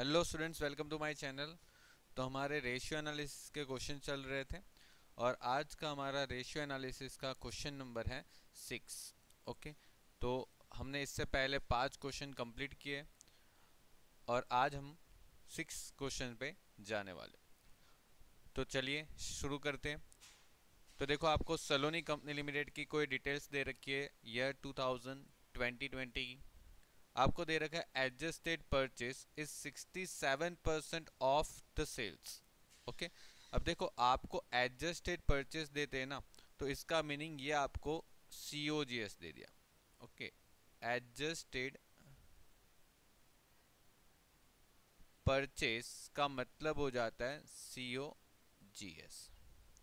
Hello students welcome to my channel तो हमारे ratio analysis के क्वेश्चन चल रहे थे और आज का हमारा रेशियो एनालिसिस का क्वेश्चन नंबर है सिक्स ओके तो हमने इससे पहले पाँच क्वेश्चन कंप्लीट किए और आज हम सिक्स क्वेश्चन पे जाने वाले तो चलिए शुरू करते हैं। तो देखो, आपको सलोनी कंपनी लिमिटेड की कोई डिटेल्स दे रखी है। ईयर 2000 2020 की आपको दे रखा है adjusted purchase is 67 percent of the sales okay अब देखो, आपको एडजस्टेड परचेस देते हैं ना तो इसका मीनिंग ये आपको सी दे दिया। ओके एडजस्टेड परचेस का मतलब हो जाता है सी ओ जी एस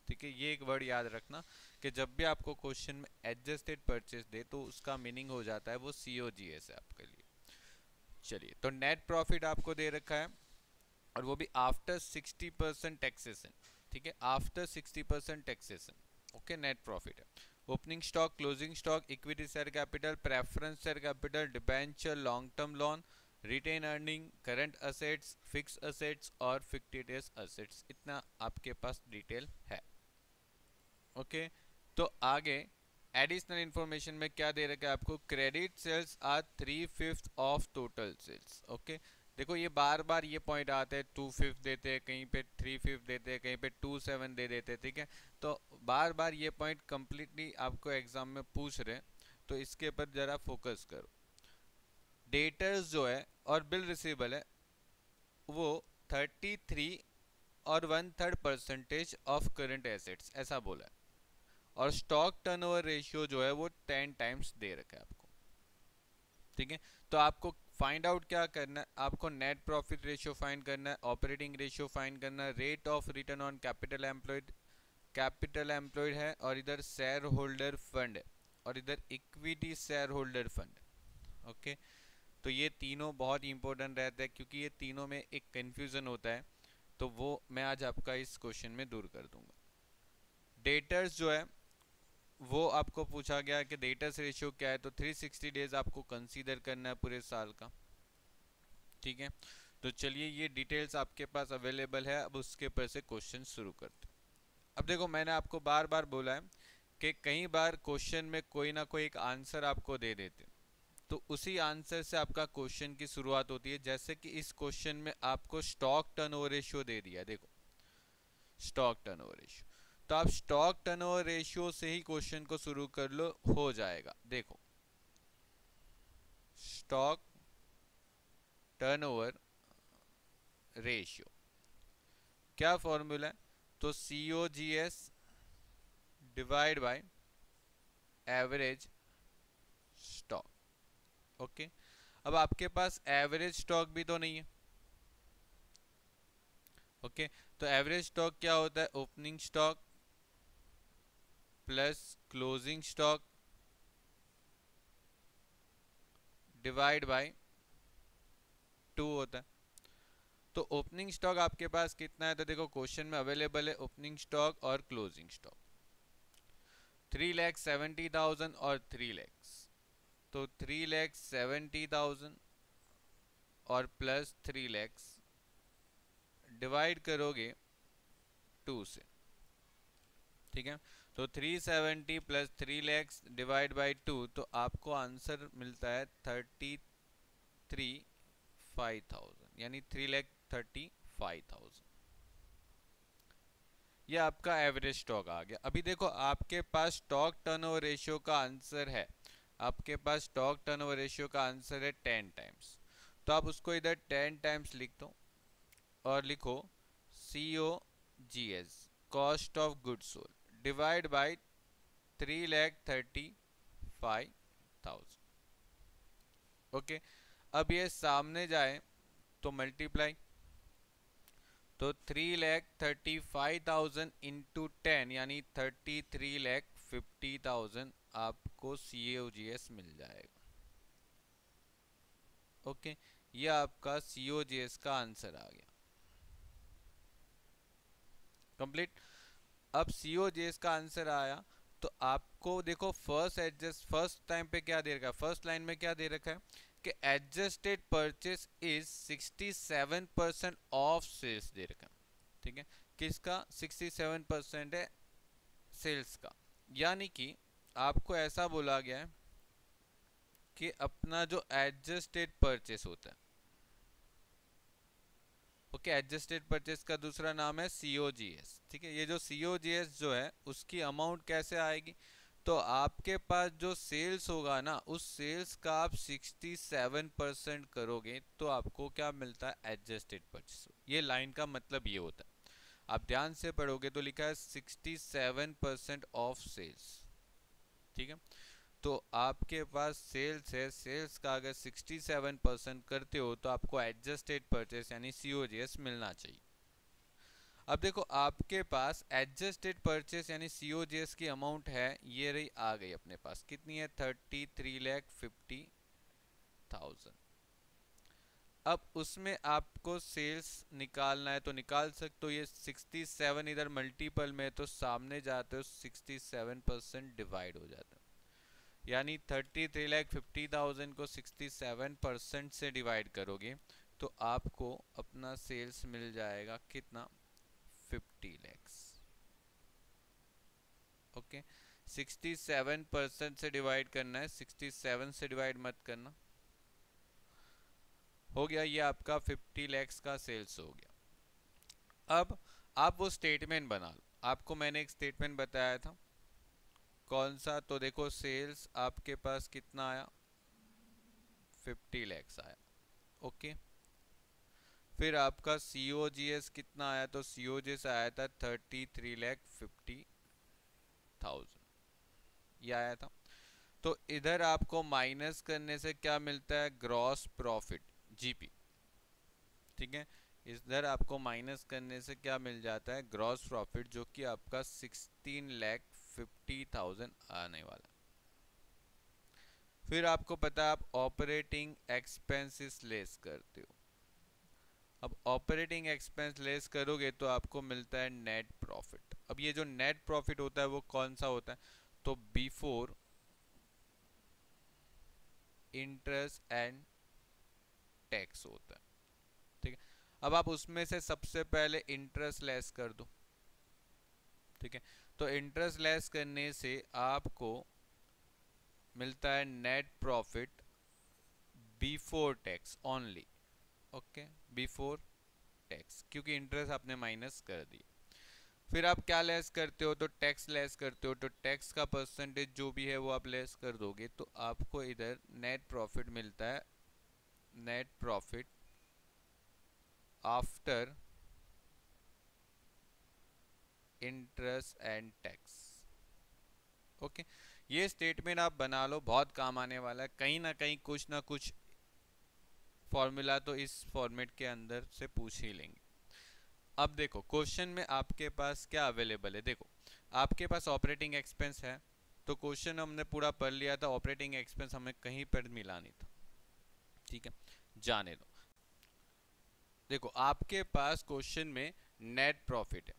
ठीक है? ये एक वर्ड याद रखना कि जब भी आपको क्वेश्चन में एडजस्टेड परचेस दे तो उसका मीनिंग हो जाता है वो सी ओ जी एस है आपके लिए। चलिए तो नेट प्रॉफिट आपको दे रखा है और वो भी आफ्टर 60 परसेंट टैक्सेशन ठीक है? After 60 percent taxation okay net profit है। Opening stock closing stock equity share capital preference share capital debenture long term loan retain earning current assets fix assets और फिक्टिटियस असेट्स इतना आपके पास detail है okay okay, तो आगे additional information में क्या दे रखा है आपको? Credit sales are three fifth of total sales okay देखो, ये बार बार ये पॉइंट आते हैं टू फिफ्थ देते हैं, कहीं पे थ्री फिफ्थ देते हैं, कहीं पे टू सेवन दे देते हैं, ठीक है? तो बार बार ये पॉइंट कम्प्लीटली आपको एग्ज़ाम में पूछ रहे हैं तो इसके ऊपर ज़रा फोकस करो। डेटर्स जो है और बिल रिसीवेबल है, वो थर्टी थ्री और one third percentage of current assets ऐसा बोला है। और स्टॉक टर्नओवर रेशियो जो है वो टेन टाइम्स दे रखा है आपको। ठीक है? तो आपको फाइंड आउट क्या करना है? आपको नेट प्रॉफिट रेशियो फाइंड करना है ऑपरेटिंग रेशियो फाइंड करना है rate of return on capital employed capital employed है और इधर शेयर होल्डर फंड है और इधर equity share holder fund okay तो ये तीनों बहुत इंपॉर्टेंट रहते हैं क्योंकि ये तीनों में एक कन्फ्यूज़न होता है। तो वो मैं आज आपका इस क्वेश्चन में दूर कर दूँगा। डेटर्स जो है वो आपको पूछा गया कि डेटस रेशियो क्या है तो 360 डेज़ आपको कंसीडर करना है पूरे साल का। ठीक है? तो चलिए, ये डिटेल्स आपके पास अवेलेबल है, अब उसके ऊपर से क्वेश्चन शुरू करते अब देखो, मैंने आपको बार बार बोला है कि कई बार क्वेश्चन में कोई ना कोई एक आंसर आपको दे देते तो उसी आंसर से आपका क्वेश्चन की शुरुआत होती है, जैसे कि इस क्वेश्चन में आपको स्टॉक टर्नओवर रेशियो दे दिया देखो स्टॉक टर्नओवर रेशियो तो आप स्टॉक टर्नओवर रेशियो से ही क्वेश्चन को शुरू कर लो हो जाएगा। देखो। स्टॉक टर्नओवर रेशियो क्या फॉर्मूला है? तो C O G S divide by average stock okay अब आपके पास एवरेज स्टॉक भी तो नहीं है। ओके okay, तो एवरेज स्टॉक क्या होता है? Opening stock plus closing stock divide by two होता है। तो ओपनिंग स्टॉक आपके पास कितना है? तो देखो क्वेश्चन में अवेलेबल है ओपनिंग स्टॉक और closing stock three lakh seventy thousand और थ्री लैक्स तो थ्री लैख सेवेंटी थाउज़ेंड और प्लस थ्री लैक्स डिवाइड करोगे टू से। ठीक है? तो 370 seventy plus three lakhs divide by two तो आपको आंसर मिलता है थर्टी थ्री फाइव थाउज़ेंड यानी three lakh thirty five thousand ये आपका एवरेज स्टॉक आ गया। अभी देखो, आपके पास स्टॉक टर्नओवर रेशियो का आंसर है। आपके पास स्टॉक टर्नओवर रेशियो का आंसर है टेन टाइम्स तो आप उसको इधर टेन टाइम्स लिख दो और लिखो C O G S cost of good sold divide by three lakh thirty five thousand. Okay, अब ये सामने जाए तो मल्टीप्लाई तो three lakh thirty five thousand into ten यानी thirty three lakh fifty thousand आपको सी जी एस मिल जाएगा। Okay, ये आपका सी जी एस का आंसर आ गया। कंप्लीट अब सी ओ जेस का आंसर आया तो आपको देखो फ़र्स्ट एडजस्ट फ़र्स्ट टाइम पे क्या दे रखा है? फ़र्स्ट लाइन में क्या दे रखा है? कि adjusted purchase is 67 percent of sales दे रखा है। ठीक है? किसका? 67 परसेंट है सेल्स का। यानी कि आपको ऐसा बोला गया है कि अपना जो एडजस्टेड परचेस होता है ओके एडजस्टेड परचेस का दूसरा नाम है सीओजीएस ठीक है, ये जो सीओजीएस जो है, उसकी अमाउंट कैसे आएगी? तो आपके पास जो सेल्स होगा ना, उस सेल्स का आप 67 परसेंट करोगे तो आपको क्या मिलता है? एडजस्टेड परचेस ये लाइन का मतलब ये होता है। आप ध्यान से पढ़ोगे तो लिखा है 67 परसेंट ऑफ़ सेल्स ठीक है? तो आपके पास सेल्स है सेल्स का अगर 67 परसेंट करते हो तो आपको एडजस्टेड परचेस यानी सीओजीएस मिलना चाहिए। अब देखो, आपके पास एडजस्टेड परचेस यानी सीओजीएस की अमाउंट है, ये रही आ गई अपने पास। कितनी है? Thirty three lakh fifty thousand अब उसमें आपको सेल्स निकालना है तो निकाल सकते हो। ये 67 इधर मल्टीपल में तो सामने जाते हो 67 परसेंट डिवाइड हो जाता है। यानी thirty three lakh fifty thousand को 67 परसेंट से डिवाइड करोगे तो आपको अपना सेल्स मिल जाएगा कितना? Fifty lakhs okay sixty seven percent से डिवाइड करना है, सिक्सटी सेवन से डिवाइड मत करना। हो गया, ये आपका फिफ्टी लैक्स का सेल्स हो गया। अब आप वो स्टेटमेंट बना लो। आपको मैंने एक स्टेटमेंट बताया था। कौन सा? तो देखो सेल्स आपके पास कितना आया? फिफ्टी लैक्स आया। ओके फिर आपका सी ओ जी एस कितना आया? तो सी ओ जी एस आया था thirty three lakh fifty thousand ये आया था। तो इधर आपको माइनस करने से क्या मिलता है? ग्रॉस प्रॉफिट जीपी ठीक है? इधर आपको माइनस करने से क्या मिल जाता है? ग्रॉस प्रॉफिट जो कि आपका सिक्सटीन लैख फिफ्टी थाउज़ेंड आने वाला फिर आपको पता है आप ऑपरेटिंग एक्सपेंसेस लेस करते हो। अब ऑपरेटिंग एक्सपेंस लेस करोगे तो आपको मिलता है नेट प्रॉफिट अब ये जो नेट प्रॉफिट होता है वो कौन सा होता है? तो बिफोर इंटरेस्ट एंड टैक्स होता है। ठीक है? अब आप उसमें से सबसे पहले इंटरेस्ट लेस कर दो। ठीक है? तो इंटरेस्ट लेस करने से आपको मिलता है net profit before tax only okay before tax क्योंकि इंटरेस्ट आपने माइनस कर दी फिर आप क्या लेस करते हो? तो टैक्स लेस करते हो तो टैक्स का परसेंटेज जो भी है वो आप लेस कर दोगे। तो आपको इधर नेट प्रॉफिट मिलता है net profit after interest and tax okay ये स्टेटमेंट आप बना लो, बहुत काम आने वाला है। कहीं ना कहीं कुछ ना कुछ फॉर्मूला तो इस फॉर्मेट के अंदर से पूछ ही लेंगे। अब देखो क्वेश्चन में आपके पास क्या अवेलेबल है? देखो, आपके पास ऑपरेटिंग एक्सपेंस है तो क्वेश्चन हमने पूरा पढ़ लिया था ऑपरेटिंग एक्सपेंस हमें कहीं पर मिला नहीं था। ठीक है? जाने दो। देखो, आपके पास क्वेश्चन में नेट प्रॉफिट है।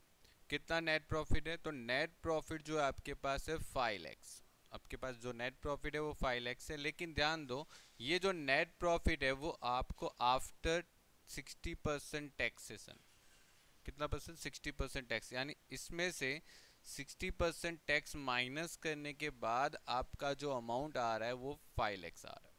कितना नेट प्रॉफिट है? तो नेट प्रॉफिट जो आपके पास है फाइव लैक्स आपके पास जो नेट प्रॉफिट है वो फाइव लैक्स है, लेकिन ध्यान दो, ये जो नेट प्रॉफिट है वो आपको आफ्टर सिक्सटी परसेंट टैक्सेशन कितना परसेंट सिक्सटी परसेंट टैक्स यानी इसमें से सिक्सटी परसेंट टैक्स माइनस करने के बाद आपका जो अमाउंट आ रहा है वो फाइव लैक्स आ रहा है।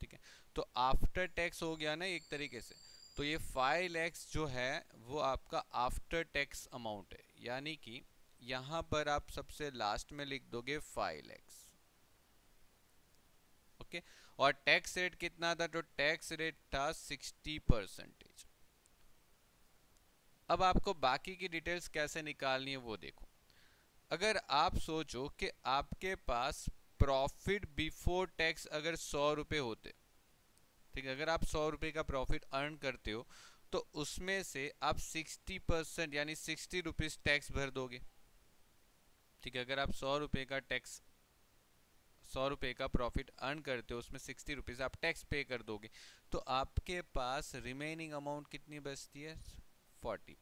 ठीक है? तो आफ्टर टैक्स हो गया ना एक तरीके से। तो ये फाइव लैक्स जो है, वो आपका आफ्टर टैक्स अमाउंट है। यानी कि यहाँ पर आप सबसे लास्ट में लिख दोगे फाइव एक्स। ओके? और टैक्स रेट कितना था? तो टैक्स रेट था सिक्सटी परसेंटेज अब आपको बाकी की डिटेल्स कैसे निकालनी है वो देखो। अगर आप सोचो कि आपके पास प्रॉफिट बिफोर टैक्स अगर सौ रुपए होते ठीक है अगर आप सौ रुपए का प्रॉफिट अर्न करते हो तो उसमें से आप सिक्सटी परसेंट यानी सिक्सटी रुपीज़ टैक्स भर दोगे। ठीक है, अगर आप सौ रुपये का टैक्स सौ रुपये का प्रॉफिट अर्न करते हो, उसमें सिक्सटी रुपीज़ आप टैक्स पे कर दोगे तो आपके पास रिमेनिंग अमाउंट कितनी बचती है? फोर्टी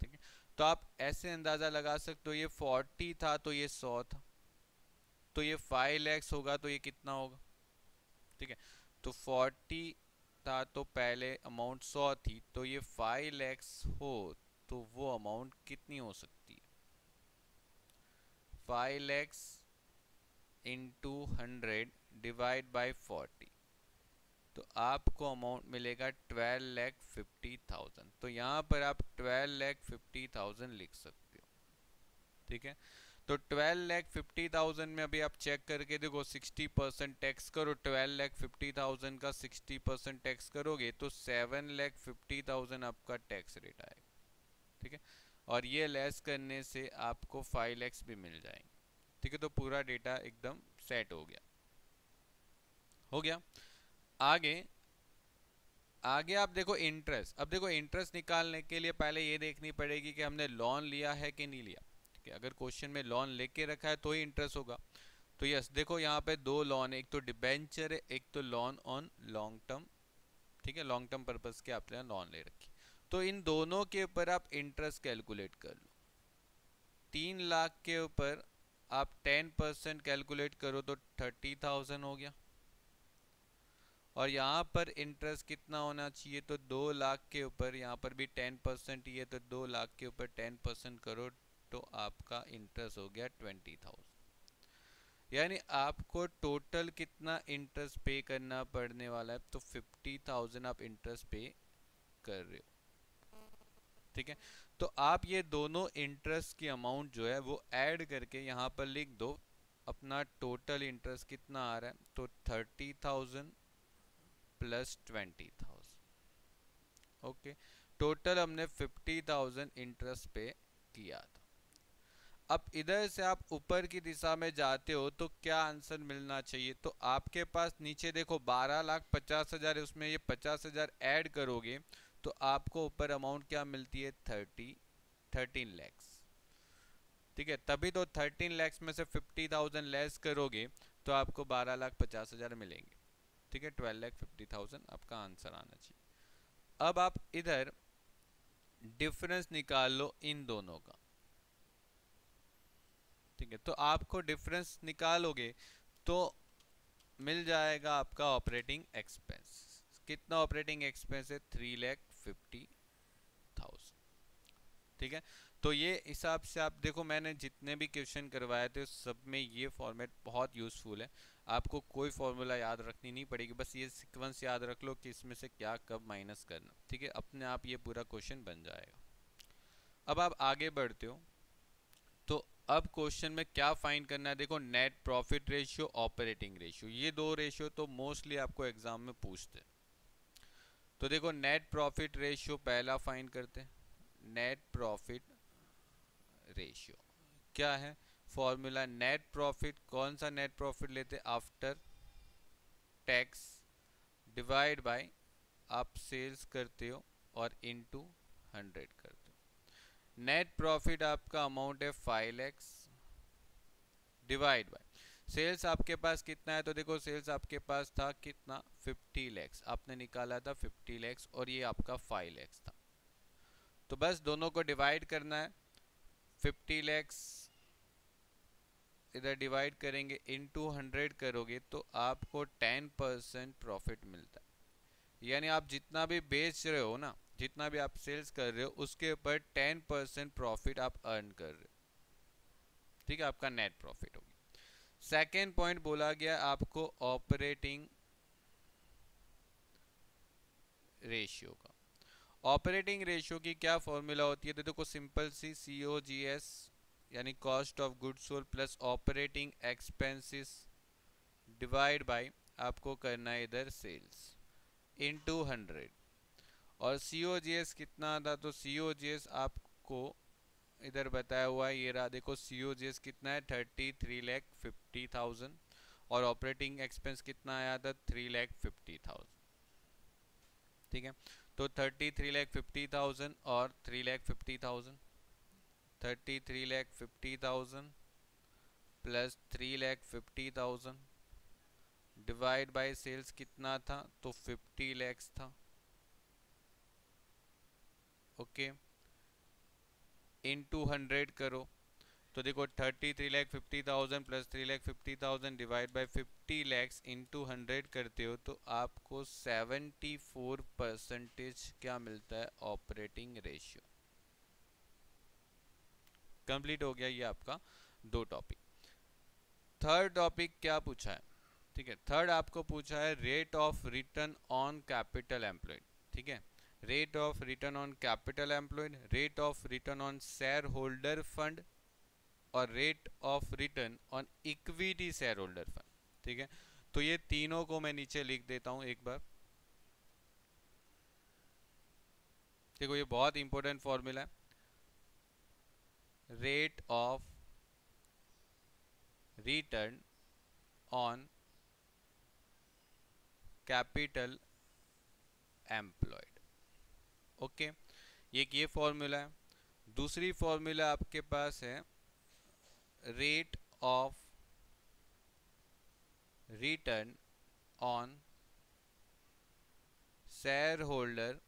ठीक है तो आप ऐसे अंदाज़ा लगा सकते हो, ये फोर्टी था तो ये सौ था तो ये फाइव लैक्स होगा तो ये कितना होगा? ठीक है तो फोर्टी था तो पहले अमाउंट सौ थी तो ये फाइव लैक्स हो तो वो अमाउंट कितनी हो सकती है? Five lakhs into hundred divide by forty तो आपको अमाउंट मिलेगा ट्वेल्व लैख फिफ्टी थाउज़ेंड तो यहाँ पर आप ट्वेल्व लैख फिफ्टी थाउज़ेंड लिख सकते हो। ठीक है? तो ट्वेल्व लैख फिफ्टी थाउज़ेंड में अभी आप चेक करके देखो, सिक्सटी परसेंट टैक्स करो, ट्वेल्व लैख फिफ्टी थाउज़ेंड का सिक्सटी परसेंट टैक्स करोगे तो सेवन लैख फिफ्टी थाउज़ेंड आपका टैक्स रेट आएगा, ठीक है? और ये लेस करने से आपको फाइव लैक्स भी मिल जाएँगे, ठीक है? तो पूरा डेटा एकदम सेट हो गया। हो गया? आगे आगे आप देखो इंटरेस्ट अब देखो इंटरेस्ट निकालने के लिए पहले ये देखनी पड़ेगी कि हमने लोन लिया है कि नहीं लिया। है अगर क्वेश्चन में लोन लेके रखा है तो ही इंटरेस्ट होगा। तो यस देखो यहाँ पे दो लोन एक तो डिबेंचर है, एक तो लोन ऑन लॉन्ग टर्म ठीक है? लॉन्ग टर्म पर्पज के आपने लोन ले रखी। तो इन दोनों के ऊपर आप इंटरेस्ट कैलकुलेट कर लो। तीन लाख के ऊपर आप टेन परसेंट कैलकुलेट करो तो थर्टी थाउज़ेंड हो गया। और यहाँ पर इंटरेस्ट कितना होना चाहिए? तो दो लाख के ऊपर, यहाँ पर भी टेन परसेंट है तो दो लाख के ऊपर टेन परसेंट करो तो आपका इंटरेस्ट हो गया ट्वेंटी थाउज़ेंड यानी आपको टोटल कितना इंटरेस्ट पे करना पड़ने वाला है तो फिफ्टी थाउज़ेंड आप इंटरेस्ट पे कर रहे हो। ठीक है? तो आप ये दोनों इंटरेस्ट की अमाउंट जो है, वो ऐड करके यहाँ पर लिख दो, अपना टोटल इंटरेस्ट कितना आ रहा है तो thirty thousand plus twenty thousand okay total हमने फिफ्टी थाउज़ेंड इंटरेस्ट पे किया था। अब इधर से आप ऊपर की दिशा में जाते हो तो क्या आंसर मिलना चाहिए? तो आपके पास नीचे देखो, बारह लाख पचास हज़ार उसमें ये पचास हज़ार ऐड करोगे तो आपको ऊपर अमाउंट क्या मिलती है? थर्टी, थर्टीन लैक्स ठीक है, तभी तो थर्टीन लैक्स में से फिफ्टी थाउज़ेंड लेस करोगे तो आपको बारह लाख पचास हज़ार मिलेंगे। ठीक है ट्वेल्व लैख फिफ्टी थाउज़ेंड आपका आंसर आना चाहिए। अब आप इधर डिफरेंस निकाल लो इन दोनों का। ठीक है। तो आपको डिफरेंस निकालोगे तो मिल जाएगा आपका ऑपरेटिंग एक्सपेंस कितना ऑपरेटिंग एक्सपेंस है? थ्री लैख फिफ्टी थाउज़ेंड ठीक है? तो ये हिसाब से आप देखो, मैंने जितने भी क्वेश्चन करवाए थे, सब में ये फॉर्मेट बहुत यूज़फुल है। आपको कोई फॉर्मूला याद रखनी नहीं पड़ेगी। बस ये सीक्वेंस याद रख लो कि इसमें से क्या कब माइनस करना। ठीक है? अपने आप ये पूरा क्वेश्चन बन जाएगा। अब आप आगे बढ़ते हो। अब क्वेश्चन में क्या फाइंड करना है? देखो net profit ratio operating ratio ये दो रेशियो तो मोस्टली आपको एग्ज़ाम में पूछते तो देखो नेट प्रॉफिट रेशियो पहला फाइंड करते हैं। नेट प्रॉफिट रेशियो क्या है? फॉर्मूला नेट प्रॉफिट कौन सा नेट प्रॉफिट लेते आफ्टर टैक्स डिवाइड बाय आप सेल्स करते हो और इनटू हंड्रेड करते हो। नेट प्रॉफिट आपका अमाउंट है five lakhs divide by sales आपके पास कितना है? तो देखो सेल्स आपके पास था कितना? 50 लैक्स आपने निकाला था 50 लैक्स और ये आपका 5 लैक्स था। तो बस दोनों को डिवाइड करना है। 50 लैक्स इधर डिवाइड करेंगे इनटू हंड्रेड करोगे तो आपको 10 परसेंट प्रॉफिट मिलता है। यानी आप जितना भी बेच रहे हो ना जितना भी आप सेल्स कर रहे हो, उसके ऊपर टेन परसेंट प्रॉफिट आप अर्न कर रहे हो। ठीक है, आपका नेट प्रॉफिट होगी सेकेंड पॉइंट बोला गया आपको ऑपरेटिंग रेशियो का। ऑपरेटिंग रेशियो की क्या फॉर्मूला होती है? तो देखो simple C C O G S यानी cost of good sold plus operating expenses divide by आपको करना है इधर सेल्स इन टू हंड्रेड और सी ओ जी एस कितना था? तो सी ओ जी एस आपको इधर बताया हुआ है, ये रहा, देखो सी ओ जी एस कितना है? Thirty three lakh fifty thousand और ऑपरेटिंग एक्सपेंस कितना आया था? थ्री लैख फिफ्टी थाउज़ेंड ठीक है? तो thirty three lakh fifty thousand और three lakh fifty thousand thirty three lakh fifty thousand plus three lakh fifty thousand divide by sales कितना था? तो फिफ्टी लैक्स था। ओके? इन टू हंड्रेड करो। तो देखो, thirty three lakh fifty thousand plus three lakh fifty thousand divide by fifty lakhs into hundred करते हो तो आपको सेवेंटी फोर परसेंटेज क्या मिलता है? Operating ratio. कंप्लीट हो गया ये आपका दो टॉपिक थर्ड टॉपिक क्या पूछा है? ठीक है, थर्ड आपको पूछा है rate of return on capital employed ठीक है? Rate of return on capital employed rate of return on share holder fund और rate of return on equity share holder fund ठीक है? तो ये तीनों को मैं नीचे लिख देता हूँ एक बार। देखो, ये बहुत इंपॉर्टेंट फॉर्मूला है। Rate of return on capital employed okay, एक ये फॉर्मूला है। दूसरी फॉर्मूला आपके पास है rate of return on share holder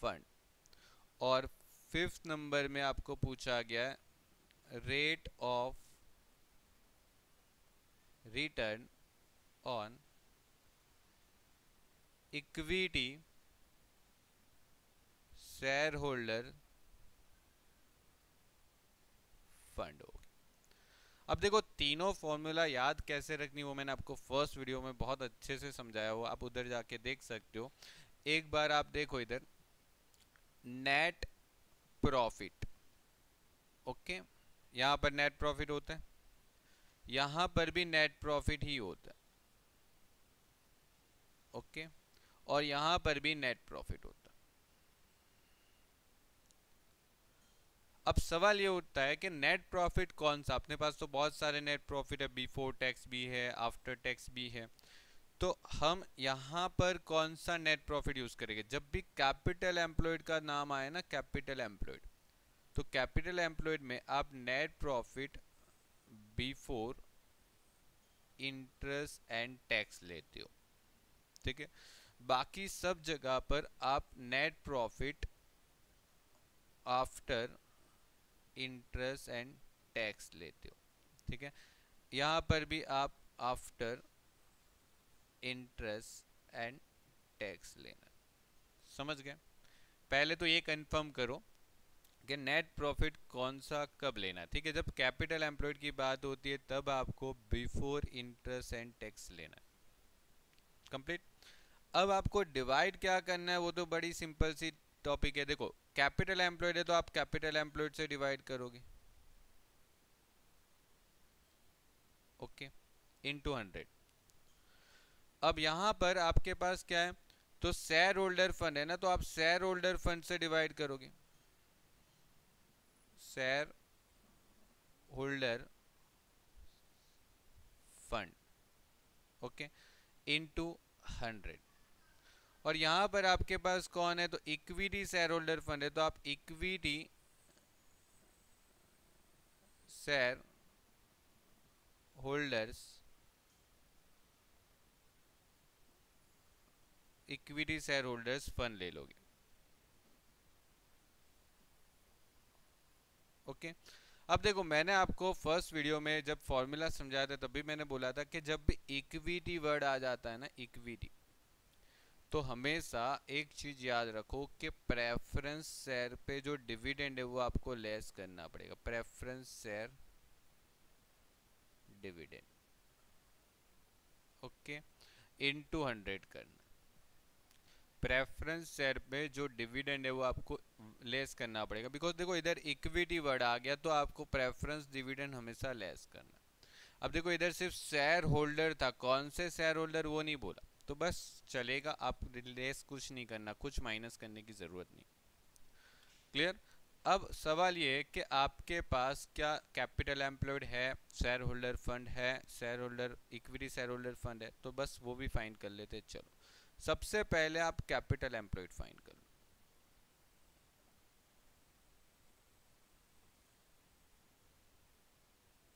fund और फिफ्थ नंबर में आपको पूछा गया है rate of return on equity share holder fund अब देखो, तीनों फॉर्मूला याद कैसे रखनी, वो मैंने आपको फ़र्स्ट वीडियो में बहुत अच्छे से समझाया हुआ। आप उधर जाके देख सकते हो। एक बार आप देखो इधर। Net profit okay? यहाँ पर नेट प्रॉफिट होता है। यहाँ पर भी नेट प्रॉफिट ही होता है। ओके? और यहाँ पर भी नेट प्रॉफिट होता अब सवाल ये उठता है कि नेट प्रॉफिट कौन सा? अपने पास तो बहुत सारे नेट प्रॉफिट है बिफोर टैक्स भी है आफ्टर टैक्स भी है। तो हम यहाँ पर कौन सा नेट प्रॉफिट यूज़ करेंगे? जब भी कैपिटल एम्प्लॉयड का नाम आए ना कैपिटल एम्प्लॉयड तो कैपिटल एम्प्लॉयड में आप net profit before interest and tax लेते हो। ठीक है? बाकी सब जगह पर आप net profit after interest and tax लेते हो, ठीक है? यहाँ पर भी आप आफ्टर इंटरेस्ट एंड टैक्स लेना समझ गए? पहले तो ये कंफर्म करो कि नेट प्रॉफिट कौन सा कब लेना ठीक है? जब कैपिटल एम्प्लॉयड की बात होती है, तब आपको बिफोर इंटरेस्ट एंड टैक्स लेना कंप्लीट अब आपको डिवाइड क्या करना है, वो तो बड़ी सिंपल सी टॉपिक है। देखो कैपिटल एम्प्लॉयड है तो आप कैपिटल एम्प्लॉयड से डिवाइड करोगे। ओके इनटू हंड्रेड अब यहाँ पर आपके पास क्या है? तो शेयर होल्डर फंड है ना तो आप शेयर होल्डर फंड से डिवाइड करोगे। Share holder fund okay into hundred और यहाँ पर आपके पास कौन है? तो इक्विटी शेयर होल्डर फंड है। तो आप equity share holders equity share holders fund ले लोगे। ओके अब देखो, मैंने आपको फ़र्स्ट वीडियो में जब फॉर्मूला समझाया था तभी मैंने बोला था कि जब भी इक्विटी वर्ड आ जाता है ना इक्विटी तो हमेशा एक चीज़ याद रखो कि प्रेफरेंस शेयर पे जो डिविडेंड है वो आपको लेस करना पड़ेगा। Preference share dividend okay into hundred करना। प्रेफरेंस शेयर पे जो डिविडेंड है वो आपको लेस करना पड़ेगा। बिकॉज़ देखो, इधर इक्विटी वर्ड आ गया तो आपको प्रेफरेंस डिविडेंड हमेशा लेस करना। अब देखो, इधर सिर्फ़ शेयर होल्डर था। कौन से शेयर होल्डर वो नहीं बोला। तो बस चलेगा, आप लेस कुछ नहीं करना, कुछ माइनस करने की ज़रूरत नहीं। क्लियर अब सवाल ये है कि आपके पास क्या कैपिटल एम्प्लॉयड है शेयर होल्डर फंड है share holder equity share holder fund है? तो बस वो भी फाइंड कर लेते चलो। सबसे पहले आप कैपिटल एम्प्लॉयड फाइंड कर। लो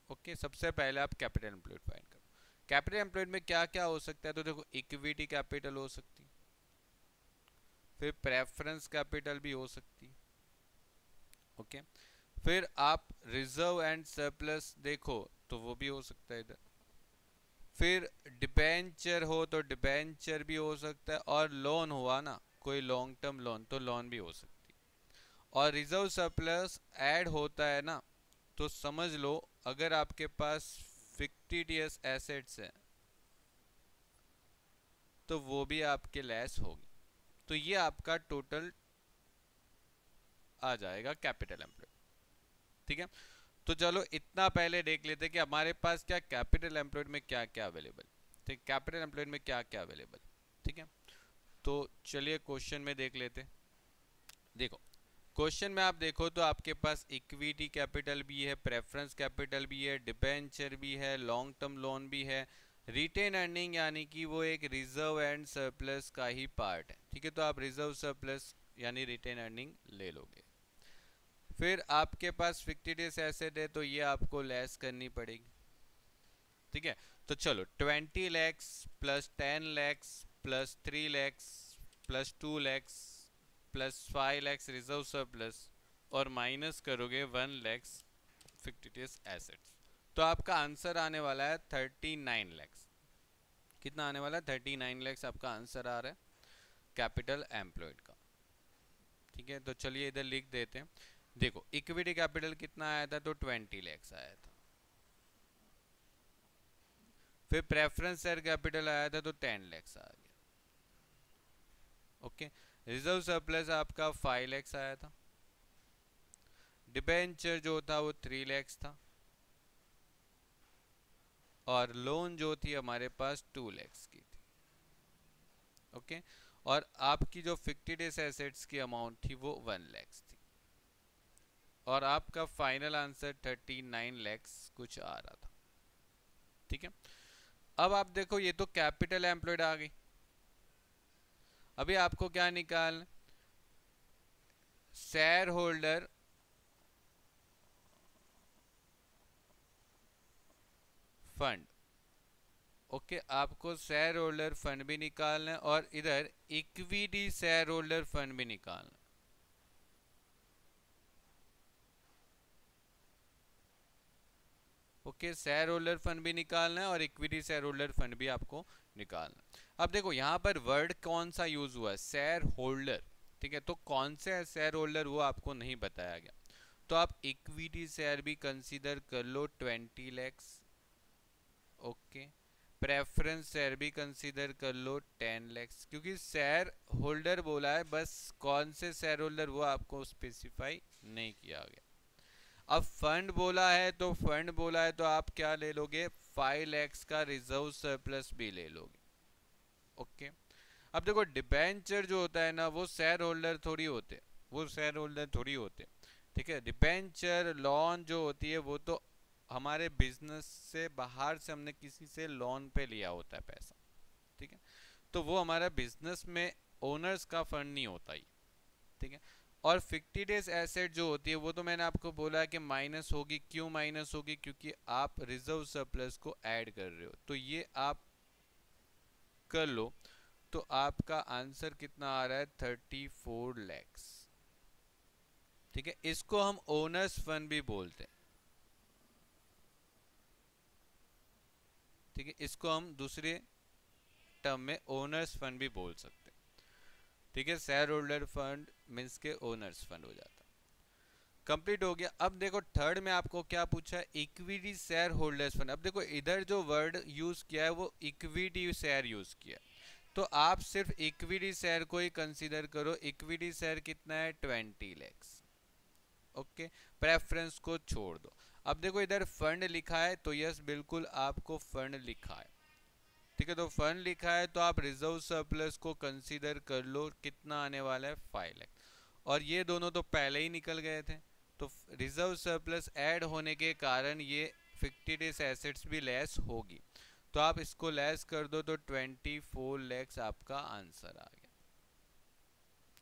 ओके सबसे पहले आप कैपिटल एम्प्लॉयड फाइंड करो। कैपिटल एम्प्लॉयड में क्या क्या हो सकता है? तो देखो इक्विटी कैपिटल हो सकती। फिर प्रेफरेंस कैपिटल भी हो सकती। ओके फिर आप रिज़र्व एंड सरप्लस देखो तो वो भी हो सकता है इधर। फिर डिबेंचर हो तो डिबेंचर भी हो सकता है, और लोन हुआ ना, कोई लॉन्ग टर्म लोन तो लोन भी हो सकती। और रिज़र्व सरप्लस ऐड होता है ना तो समझ लो, अगर आपके पास फिक्टिडियस एसेट्स है तो वो भी आपके लेस होगी। तो ये आपका टोटल आ जाएगा कैपिटल एम्प्लॉय ठीक है? तो चलो इतना पहले देख लेते कि हमारे पास क्या कैपिटल एम्प्लॉयड में क्या क्या अवेलेबल ठीक कैपिटल एम्प्लॉयड में क्या क्या अवेलेबल ठीक है? तो चलिए क्वेश्चन में देख लेते। देखो क्वेश्चन में आप देखो तो आपके पास इक्विटी कैपिटल भी है प्रेफरेंस कैपिटल भी है डिबेंचर भी है लॉन्ग टर्म लोन भी है। रिटेन अर्निंग यानी कि वो एक रिज़र्व एंड सरप्लस का ही पार्ट है। ठीक है तो आप रिज़र्व सरप्लस यानी रिटेन अर्निंग ले लोगे। फिर आपके पास फिक्टिडियस एसेट है तो ये आपको लेस करनी पड़ेगी। ठीक है तो चलो twenty lakhs plus ten lakhs plus three lakhs plus two lakhs plus five lakhs reserve surplus और माइनस करोगे वन लैक्स फिक्टिडियस एसेट्स तो आपका आंसर आने वाला है थर्टी नाइन लैक्स कितना आने वाला है? थर्टी नाइन लैक्स आपका आंसर आ रहा है कैपिटल एम्प्लॉयड का. ठीक है? तो चलिए इधर लिख देते हैं। देखो इक्विटी कैपिटल कितना आया था? तो ट्वेंटी लैक्स आया था। फिर प्रेफरेंस शेयर कैपिटल आया था तो टेन लैक्स आ गया। ओके रिज़र्व सरप्लस आपका फाइव लैक्स आया था? डिबेंचर जो था वो थ्री लैक्स था। और लोन जो थी हमारे पास टू लैक्स की थी। ओके और आपकी जो फिक्टिडेस एसेट्स की अमाउंट थी वो वन लैक्स थी। और आपका final answer thirty nine lakhs कुछ आ रहा था। ठीक है? अब आप देखो, ये तो कैपिटल एम्प्लॉयड आ गई। अभी आपको क्या निकाल? शेयर होल्डर फंड ओके आपको शेयर होल्डर फंड भी निकालना है और इधर इक्विटी शेयर होल्डर फंड भी निकालना ओके शेयर होल्डर फंड भी निकालना है और इक्विटी शेयर होल्डर फंड भी आपको निकालना अब देखो, यहाँ पर वर्ड कौन सा यूज़ हुआ है? शेयर होल्डर ठीक है तो कौन से शेयर होल्डर वो आपको नहीं बताया गया। तो आप इक्विटी शेयर भी कंसीडर कर लो twenty lakhs okay preference share भी कंसीडर कर लो टेन लैक्स क्योंकि शेयर होल्डर बोला है, बस कौन से शेयर होल्डर वो आपको स्पेसिफाई नहीं किया गया। अब फंड बोला है तो फंड बोला है तो आप क्या ले लोगे? फाइव लैक्स का रिज़र्व सरप्लस भी ले लोगे। ओके अब देखो डिबेंचर जो होता है ना, वो शेयर होल्डर थोड़ी होते, वो शेयर होल्डर थोड़ी होते। ठीक है? डिबेंचर लोन जो होती है, वो तो हमारे बिज़नेस से बाहर से हमने किसी से लोन पे लिया होता है पैसा। ठीक है? तो वो हमारा बिज़नेस में ओनर्स का फंड नहीं होता ही ठीक है? और फिक्टिडेस एसेट जो होती है, वो तो मैंने आपको बोला कि माइनस होगी, क्यों माइनस होगी? क्योंकि आप रिज़र्व सरप्लस को ऐड कर रहे हो। तो ये आप कर लो तो आपका आंसर कितना आ रहा है? थर्टी फोर लैक्स ठीक है? इसको हम ओनर्स फंड भी बोलते हैं। ठीक है? इसको हम दूसरे टर्म में ओनर्स फंड भी बोल सकते हैं। ठीक है? शेयर होल्डर फंड मीन्स के ओनर्स फंड हो जाता कंप्लीट हो गया। अब देखो थर्ड में आपको क्या पूछा? है इक्विटी शेयर होल्डर्स फंड अब देखो, इधर जो वर्ड यूज़ किया है, वो इक्विटी शेयर यूज़ किया। तो आप सिर्फ़ इक्विटी शेयर को ही कंसीडर करो। इक्विटी शेयर कितना है? ट्वेंटी लैक्स ओके प्रेफरेंस को छोड़ दो। अब देखो, इधर फंड लिखा है तो यस बिल्कुल आपको फंड लिखा है। ठीक है तो फंड लिखा है तो आप रिज़र्व सरप्लस को कंसीडर कर लो। कितना आने वाला है? फाइव लैख और ये दोनों तो पहले ही निकल गए थे। तो रिज़र्व सरप्लस ऐड होने के कारण ये फिक्टिडिस एसेट्स भी लेस होगी। तो आप इसको लेस कर दो तो ट्वेंटी फोर लैक्स आपका आंसर आ गया।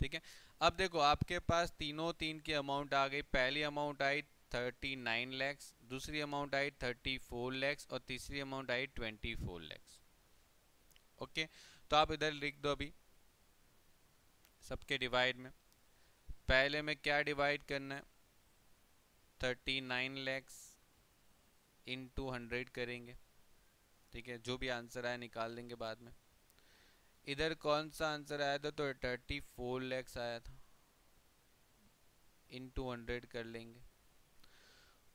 ठीक है? अब देखो, आपके पास तीनों तीन की अमाउंट आ गई। पहली अमाउंट आई थर्टी नाइन लैक्स दूसरी अमाउंट आई थर्टी फोर लैक्स और तीसरी अमाउंट आई ट्वेंटी फोर लैक्स ओके तो आप इधर लिख दो अभी, सबके डिवाइड में। पहले में क्या डिवाइड करना है? Thirty nine lakhs into hundred करेंगे। ठीक है? जो भी आंसर आया निकाल देंगे बाद में। इधर कौन सा आंसर आया था? तो थर्टी फोर लैक्स आया था। इन टू हंड्रेड कर लेंगे।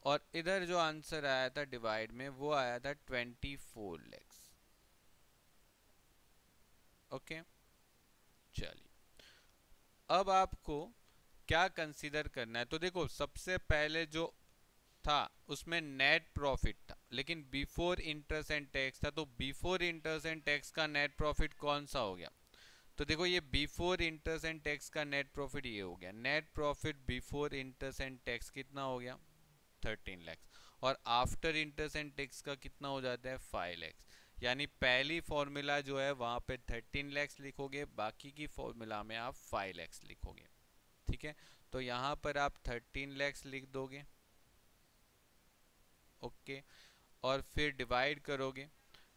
और इधर जो आंसर आया था डिवाइड में, वो आया था ट्वेंटी फोर लैक्स ओके चलिए। अब आपको क्या कंसीडर करना है? तो देखो, सबसे पहले जो था, उसमें नेट प्रॉफिट था। लेकिन बिफोर इंटरेस्ट एंड टैक्स था तो बिफोर इंटरेस्ट एंड टैक्स का नेट प्रॉफिट कौन सा हो गया? तो देखो, ये बिफोर इंटरेस्ट एंड टैक्स का नेट प्रॉफिट ये हो गया। Net profit before interest and tax कितना हो गया? थर्टीन लैक्स और आफ्टर इंटरेस्ट एंड टैक्स का कितना हो जाता है? फाइव लैक्स यानी पहली फॉर्मूला जो है, वहाँ पे थर्टीन लैक्स लिखोगे, बाकी की फॉर्मूला में आप फाइव लैक्स लिखोगे। ठीक है? तो यहाँ पर आप थर्टीन लैक्स लिख दोगे। ओके? और फिर डिवाइड करोगे।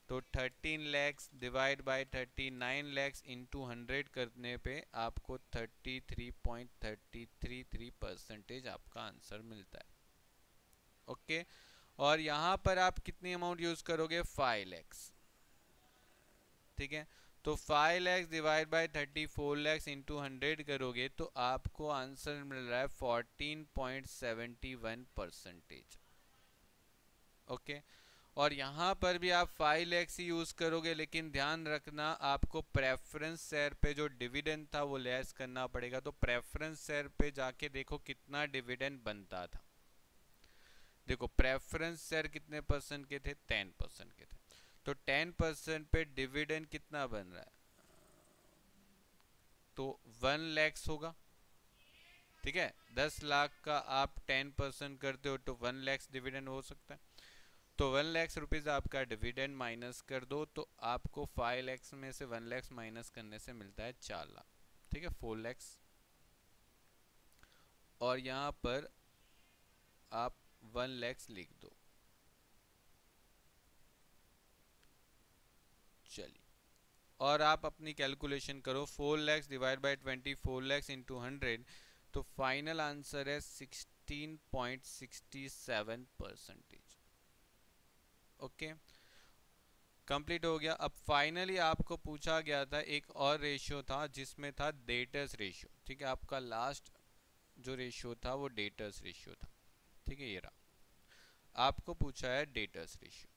तो 13 lakhs divide by 39 lakhs into hundred करने पे आपको 33.333 परसेंटेज आपका आंसर मिलता है। ओके? और यहाँ पर आप कितनी अमाउंट यूज़ करोगे? 5 लैक्स ठीक है? तो 5 lakhs divide by 34 lakhs into hundred करोगे तो आपको आंसर मिल रहा है 14.71 परसेंटेज ओके और यहाँ पर भी आप फाइव लैक्स ही यूज़ करोगे, लेकिन ध्यान रखना, आपको प्रेफरेंस शेयर पे जो डिविडेंड था, वो लेस करना पड़ेगा। तो प्रेफरेंस शेयर पे जाके देखो कितना डिविडेंड बनता था। देखो प्रेफरेंस शेयर कितने परसेंट के थे? टेन परसेंट के थे। तो टेन परसेंट पे डिविडेंड कितना बन रहा है? तो वन लैक्स होगा। ठीक है? दस लाख का आप टेन परसेंट करते हो तो वन लैक्स डिविडेंड हो सकता है। तो वन लैक्स रुपीज़ आपका डिविडेंड माइनस कर दो तो आपको फाइव लैक्स में से वन लैक्स माइनस करने से मिलता है चार लाख। ठीक है? फोर लैक्स और यहाँ पर आप वन लैक्स लिख दो। चलिए। और आप अपनी कैलकुलेशन करो four lakhs divide by twenty four lakhs into hundred तो फाइनल आंसर है sixteen point sixty seven percentage okay complete हो गया। अब फाइनली आपको पूछा गया था, एक और रेशियो था, जिसमें था डेटर्स रेशियो ठीक है, आपका लास्ट जो रेशियो था, वो डेटर्स रेशियो था। ठीक है, ये रहा। आपको पूछा है डेटर्स रेशियो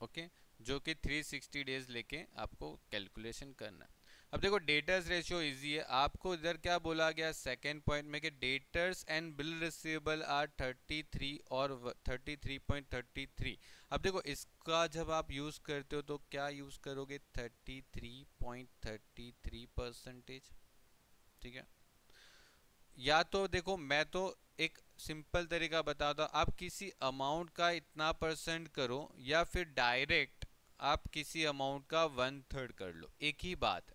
ओके जो कि 360 डेज़ लेके आपको कैलकुलेशन करना है। अब देखो डेटर्स रेशियो इजी है। आपको इधर क्या बोला गया? सेकेंड पॉइंट में कि debtors and bill receivable are 33 और 33.33 अब देखो, इसका जब आप यूज़ करते हो तो क्या यूज़ करोगे? 33.33 परसेंटेज ठीक है? या तो देखो, मैं तो एक सिंपल तरीका बताता आप किसी अमाउंट का इतना परसेंट करो या फिर डायरेक्ट आप किसी अमाउंट का वन थर्ड कर लो, एक ही बात।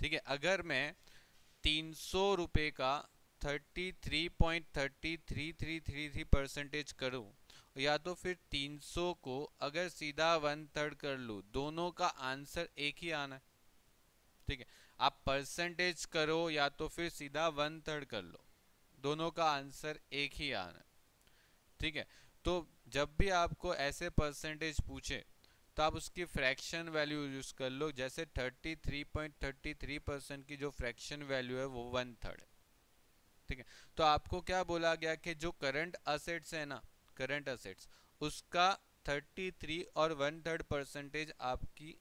ठीक है, अगर मैं तीन सौ रुपये का thirty three point thirty three three three three percentage करूँ, या तो फिर तीन सौ को अगर सीधा वन थर्ड कर लूँ, दोनों का आंसर एक ही आना है। ठीक है, आप परसेंटेज करो या तो फिर सीधा वन थर्ड कर लो, दोनों का आंसर एक ही आना है। ठीक है तो जब भी आपको ऐसे परसेंटेज पूछे तो आप उसकी फ्रैक्शन वैल्यू यूज़ कर लो, जैसे 33.33 परसेंट की जो फ्रैक्शन वैल्यू है वो वन थर्ड है। ठीक है? तो आपको क्या बोला गया कि जो करंट असेट्स है ना करंट असेट्स उसका 33 और वन थर्ड परसेंटेज आपकी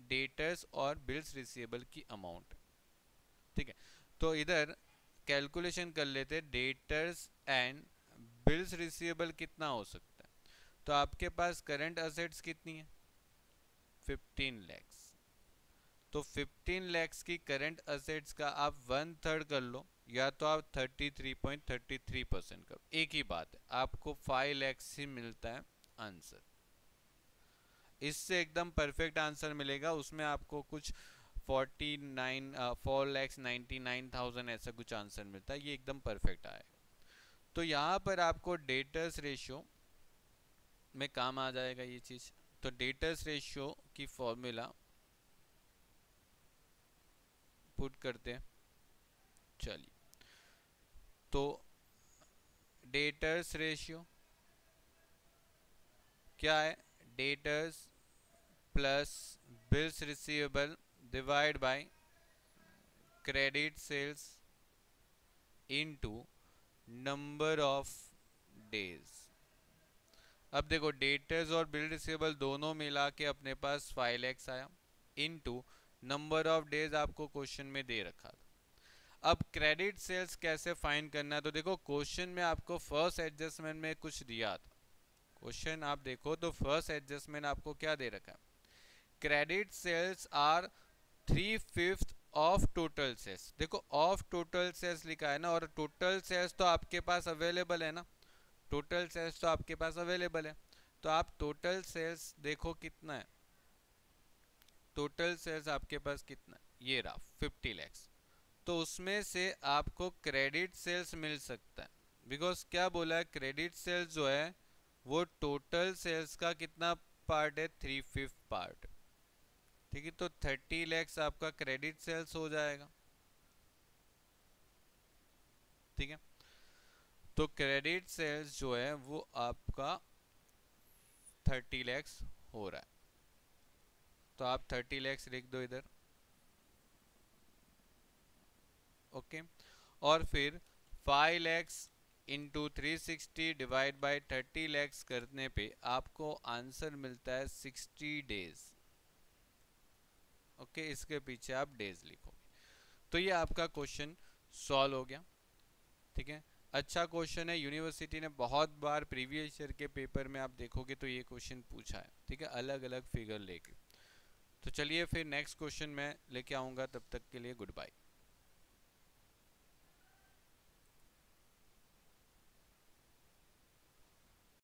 डेटर्स और बिल्स रिसीवेबल की अमाउंट ठीक है? तो इधर कैलकुलेशन कर लेते डेटर्स एंड बिल्स रिसीवेबल कितना हो सकता है। तो आपके पास करंट असेट्स कितनी है? 15 लैक्स तो 15 लैक्स की करंट असेट्स का आप वन थर्ड कर लो, या तो आप 33.33 परसेंट करो। एक ही बात है, आपको 5 लैक्स ही मिलता है आंसर इससे एकदम परफेक्ट आंसर मिलेगा, उसमें आपको कुछ 49 four lakhs ninety nine thousand ऐसा कुछ आंसर मिलता है, ये एकदम परफेक्ट आएगा तो यहाँ पर आपको डेटर्स रेशियो में काम आ जाएगा ये चीज़। तो डेटर्स रेशियो की फॉर्मूला पुट करते हैं। चलिए। तो डेटर्स रेशियो क्या है? Debtors plus bills receivable divide by credit sales into number of days अब देखो डेटर्स और बिल रिसीवेबल दोनों मिला के अपने पास फाइव एक्स आया। इनटू नंबर ऑफ़ डेज़ आपको क्वेश्चन में दे रखा था। अब क्रेडिट सेल्स कैसे फाइंड करना है? तो देखो क्वेश्चन में आपको फ़र्स्ट एडजस्टमेंट में कुछ दिया था। क्वेश्चन आप देखो तो फ़र्स्ट एडजस्टमेंट आपको क्या दे रखा है? Credit sales are three fifth of total sales देखो ऑफ़ टोटल सेल्स लिखा है ना, और टोटल सेल्स तो आपके पास अवेलेबल है ना। टोटल सेल्स तो आपके पास अवेलेबल है। तो आप टोटल सेल्स देखो कितना है। टोटल सेल्स आपके पास कितना है। ये रहा फिफ्टी लैक्स तो उसमें से आपको क्रेडिट सेल्स मिल सकता है। बिकॉज़ क्या बोला है? क्रेडिट सेल्स जो है, वो टोटल सेल्स का कितना पार्ट है? थ्री फिफ्थ पार्ट ठीक है तो थर्टी लैक्स आपका क्रेडिट सेल्स हो जाएगा। ठीक है? तो क्रेडिट सेल्स जो है, वो आपका थर्टी लैक्स हो रहा है। तो आप थर्टी लैक्स लिख दो इधर। ओके और फिर five lakhs into three sixty divide by thirty lakhs करने पे आपको आंसर मिलता है सिक्सटी डेज़ ओके इसके पीछे आप डेज़ लिखोगे। तो ये आपका क्वेश्चन सॉल्व हो गया। ठीक है? अच्छा क्वेश्चन है। यूनिवर्सिटी ने बहुत बार प्रीवियस ईयर के पेपर में आप देखोगे तो ये क्वेश्चन पूछा है। ठीक है? अलग अलग फिगर लेके। तो चलिए फिर नेक्स्ट क्वेश्चन मैं लेके आऊँगा। तब तक के लिए गुड बाय